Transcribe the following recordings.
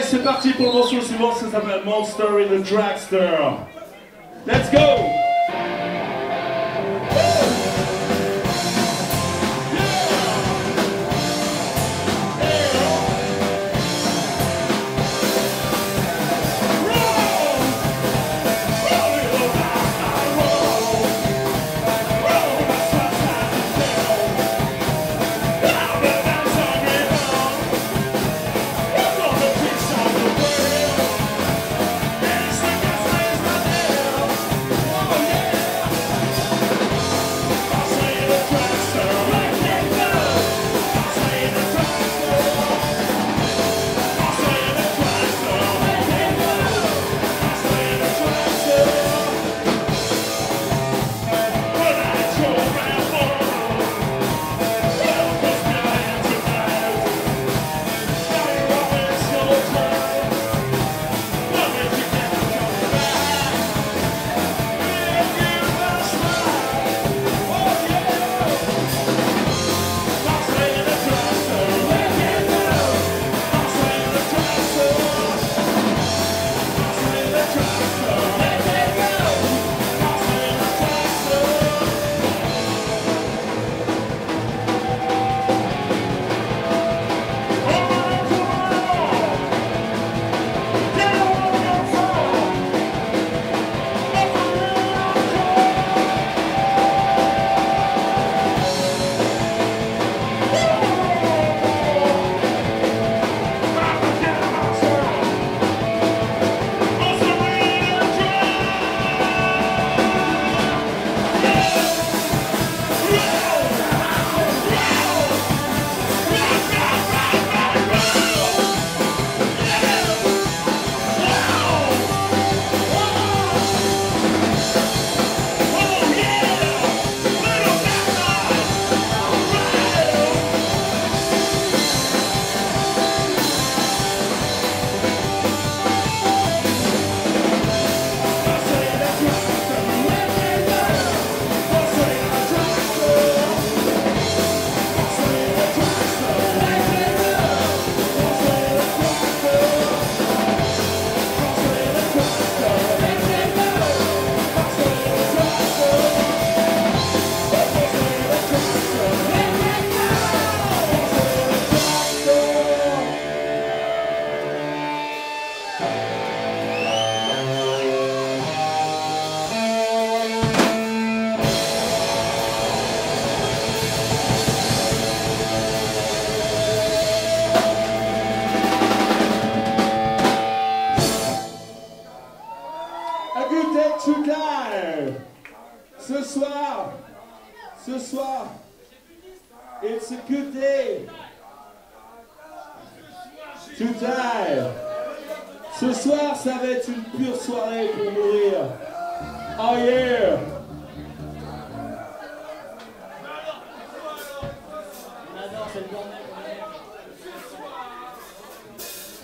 Allez, c'est parti pour le morceau suivant, ça s'appelle Monster in the Dragster. Let's go!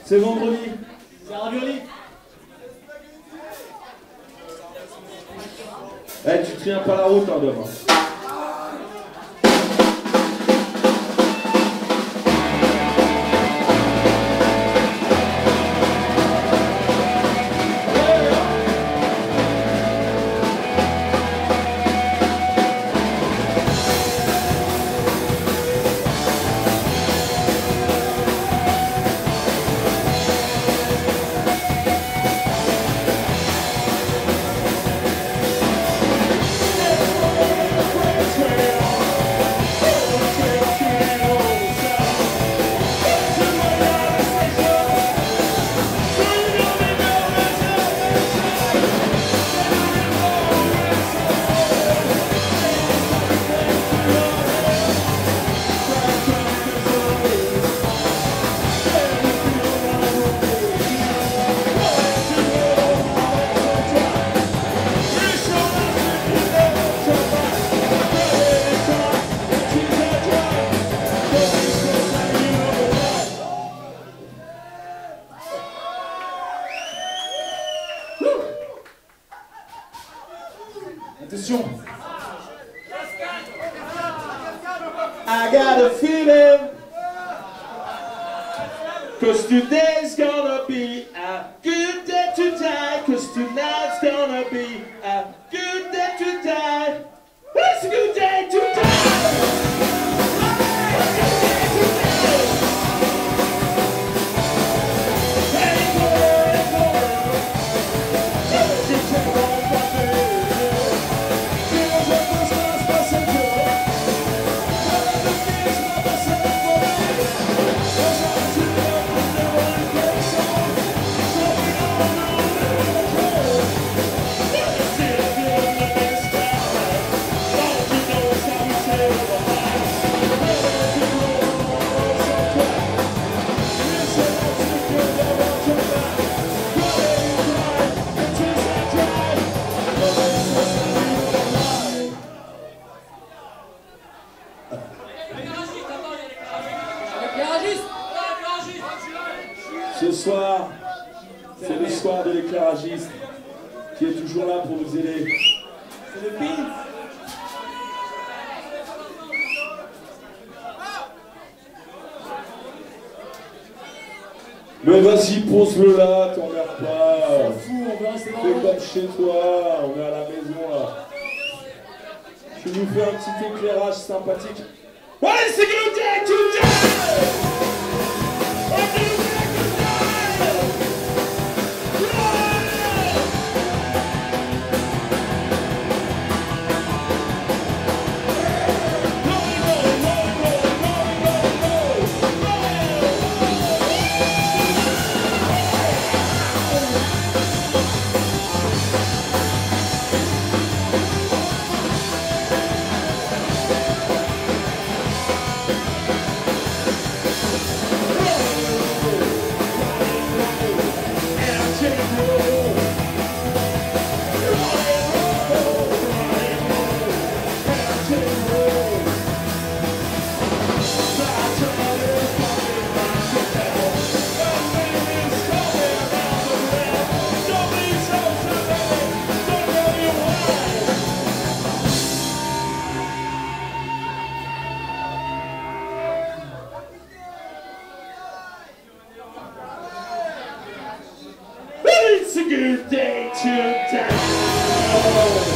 C'est vendredi. C'est ravioli. Eh, tu tiens pas la route hein, demain. Attention. I got a feeling. Cause today's gonna be Mais vas-y, pose-le là, t'emmerdes pas. Fais comme chez toi, on est à la maison là. Tu nous fais un petit éclairage sympathique. Ouais, c'est que good day to die.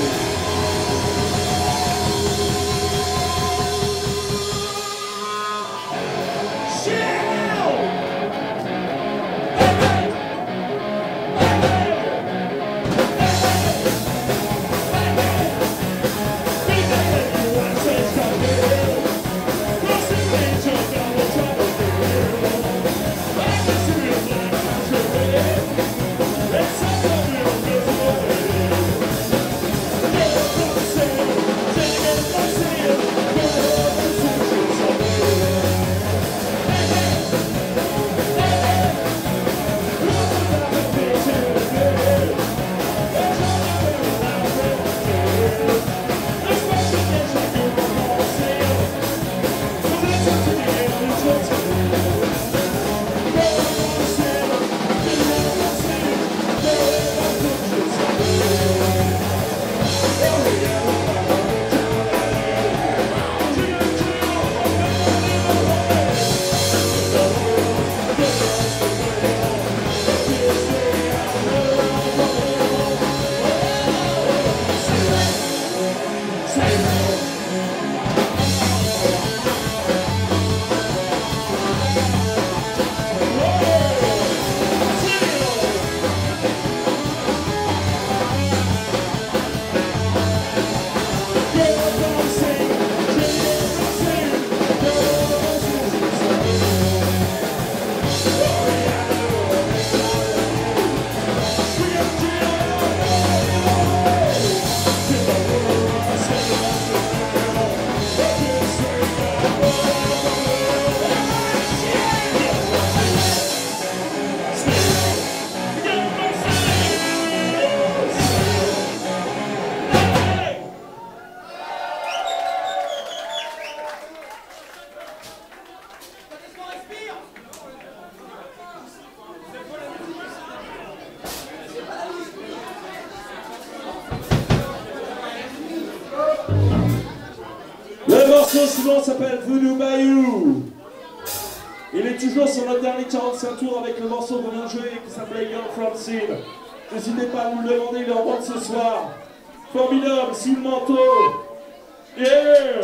N'hésitez pas à nous le demander, il est en vente ce soir. Formidable, sous manteau. Yeah!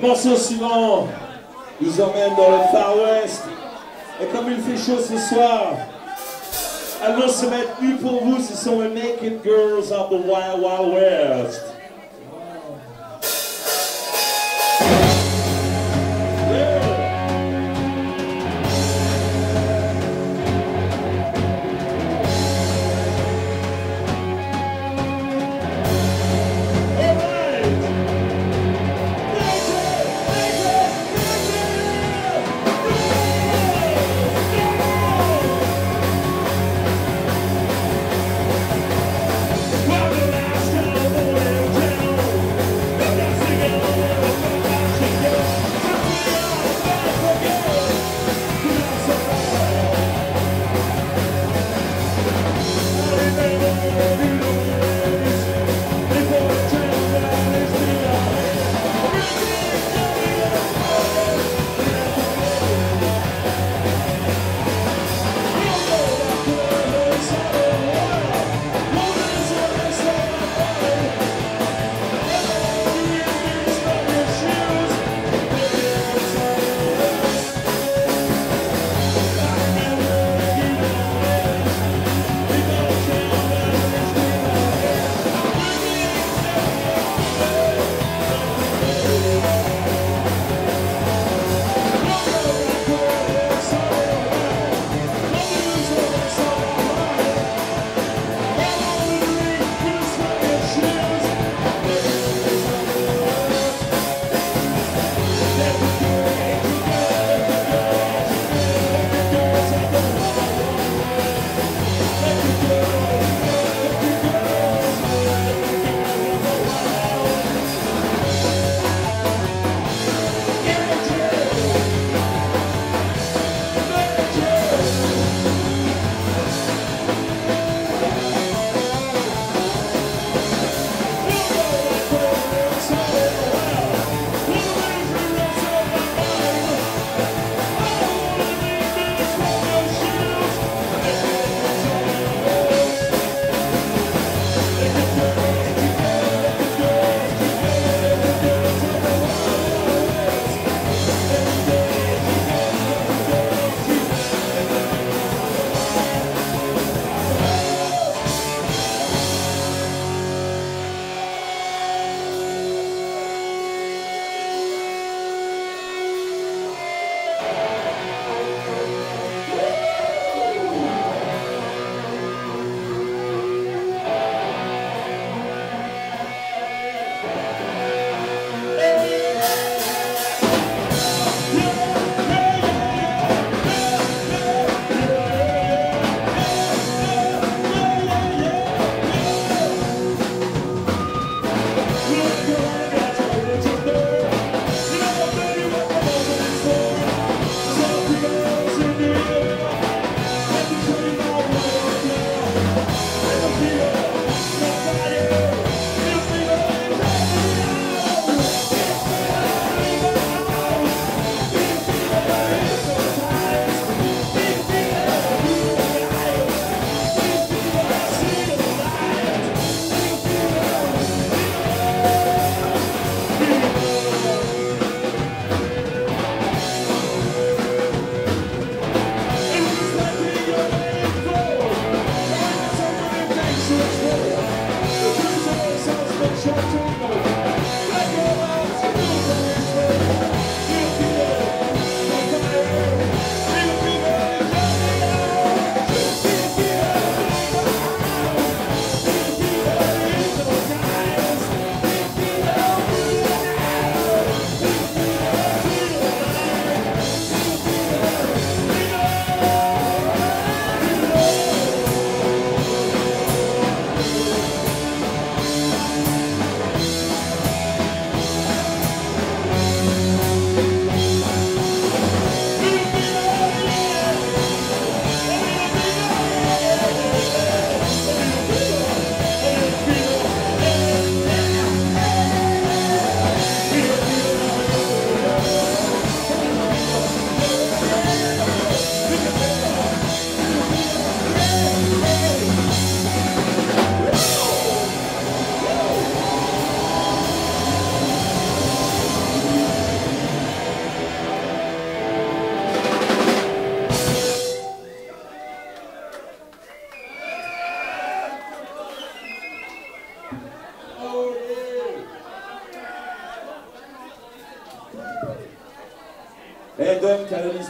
Morceau suivant nous emmène dans le Far West. Et comme il fait chaud ce soir, elles vont se mettre nues pour vous. Ce sont les Naked Girls of the Wild Wild West.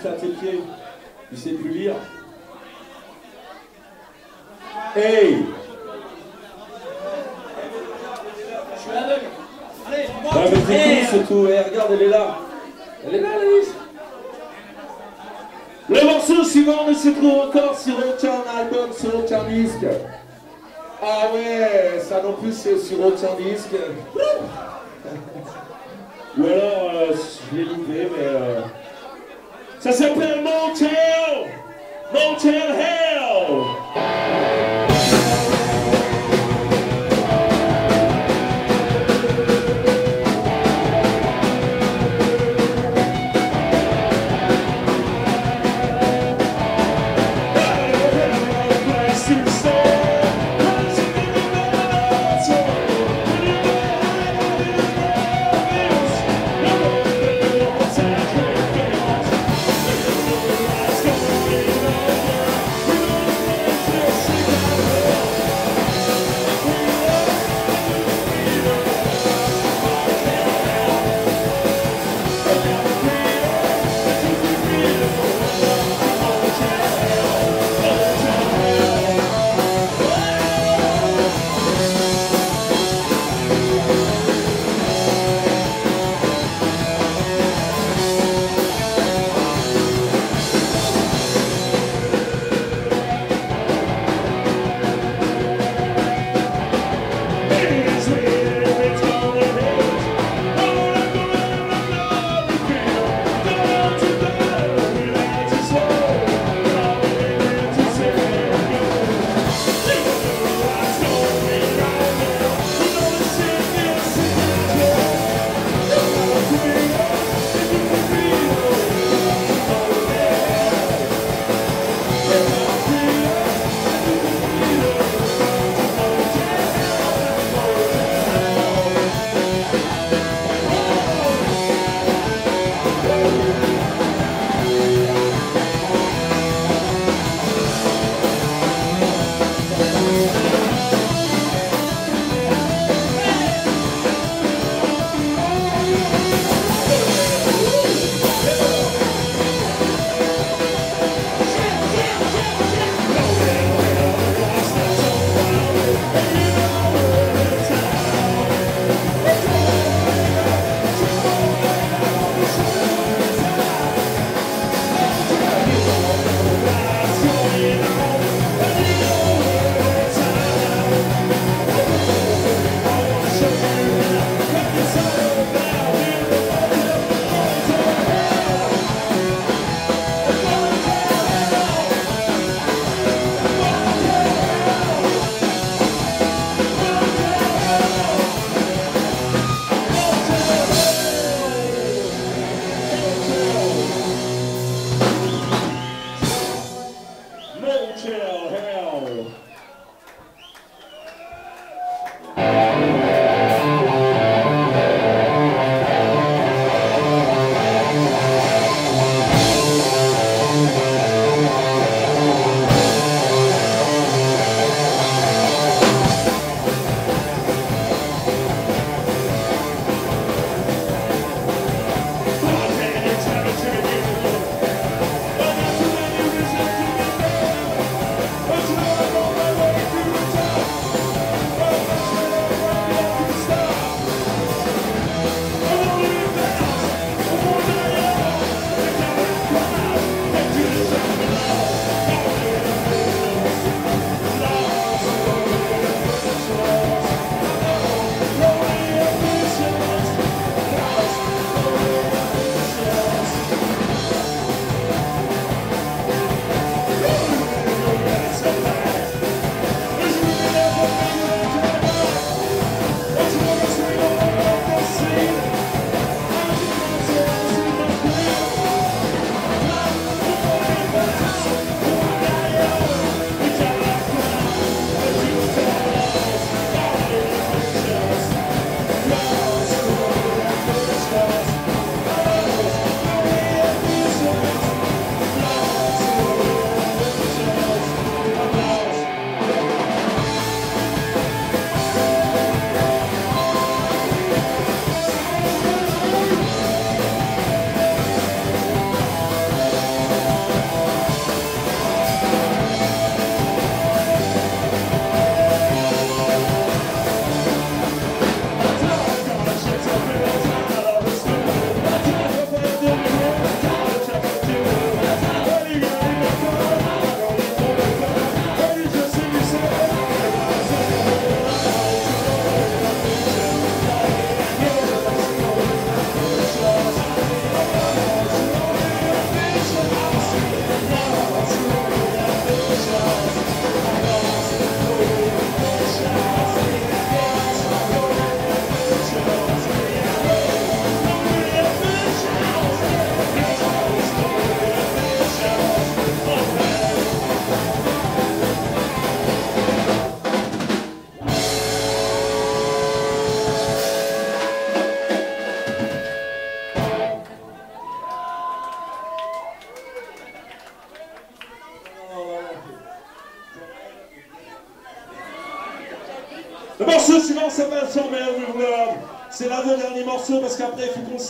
À tes. Tu sais plus lire. Hey Je suis aveugle. Allez, Bah, mais tu- t'es Hey, surtout. Eh, regarde, elle est là. Elle est là, la liste. Le morceau suivant ne se trouve encore sur aucun album, sur aucun disque. Ah ouais, ça non plus c'est sur aucun disque. Ou alors, euh, je l'ai loupé, mais... euh, Ça s'appelle Motel Motel Hell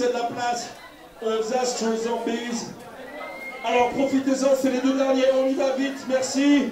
laisser de la place aux Zombies. Alors profitez-en, c'est les deux derniers, on y va vite, merci.